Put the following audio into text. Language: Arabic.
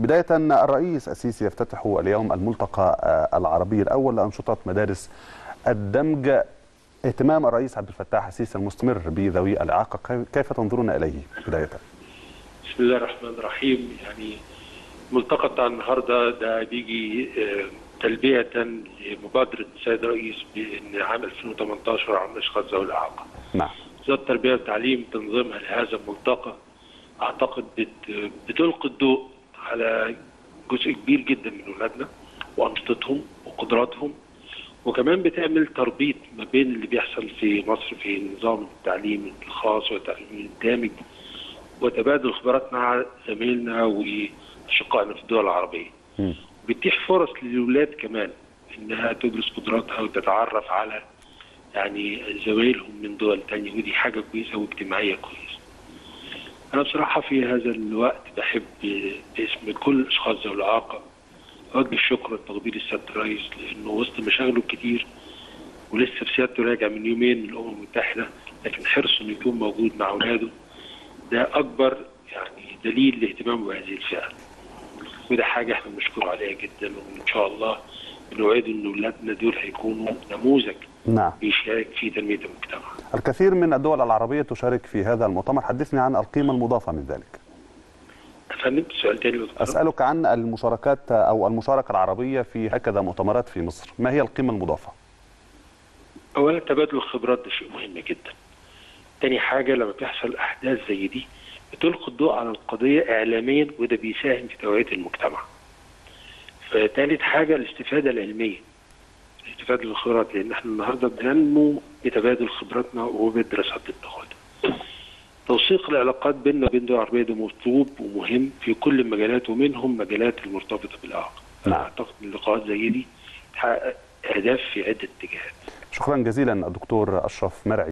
بداية الرئيس السيسي يفتتح اليوم الملتقى العربي الأول لأنشطة مدارس الدمج اهتمام الرئيس عبد الفتاح السيسي المستمر بذوي الإعاقة كيف تنظرون إليه بداية؟ بسم الله الرحمن الرحيم يعني الملتقى بتاع النهارده ده بيجي تلبية لمبادرة السيد الرئيس بأن عام 2018 عام الأشخاص ذوي الإعاقة. نعم. وزارة التربية والتعليم تنظيمها لهذا الملتقى أعتقد بت بتلقي الضوء على جزء كبير جدا من أولادنا وأنشطتهم وقدراتهم وكمان بتعمل تربيط ما بين اللي بيحصل في مصر في نظام التعليم الخاص والتعليم الدامج وتبادل خبرات مع زمايلنا وأشقائنا في الدول العربية. بتتيح فرص للأولاد كمان إنها تدرس قدراتها وتتعرف على يعني زمايلهم من دول ثانية ودي حاجة كويسة واجتماعية كويسة. أنا بصراحة في هذا الوقت بحب باسم كل الأشخاص ذوي الإعاقة. أوجه الشكر والتقدير للسيادة الرئيس لأنه وسط مشاغله الكتير ولسه في سيادته راجع من يومين من الأمم المتحدة لكن حرصه إنه يكون موجود مع أولاده. ده أكبر يعني دليل لاهتمامه بهذه الفئة. وده حاجة إحنا بنشكره عليها جدا وإن شاء الله بنوعده إن أولادنا دول هيكونوا نموذج نعم. بيشارك في تنمية المجتمع. الكثير من الدول العربية تشارك في هذا المؤتمر. حدثني عن القيمة المضافة من ذلك. سؤال تاني أسألك عن المشاركات أو المشاركة العربية في هكذا مؤتمرات في مصر. ما هي القيمة المضافة؟ أولا تبادل الخبرات ده شيء مهم جدا. تاني حاجة لما بيحصل أحداث زي دي بتلقي الضوء على القضية إعلاميا وده بيساهم في توعية المجتمع. فتالت حاجة الاستفادة العلمية. استفادة الخبرات لأن إحنا النهاردة بننمو بتبادل خبراتنا وبالدراسات التقادم توثيق العلاقات بيننا وبين الدول العربية ده مطلوب ومهم في كل المجالات ومنهم مجالات المرتبطة بالإعاقة نعم. أعتقد إن اللقاءات زي دي تحقق أهداف في عدة اتجاهات. شكرا جزيلا الدكتور أشرف مرعي.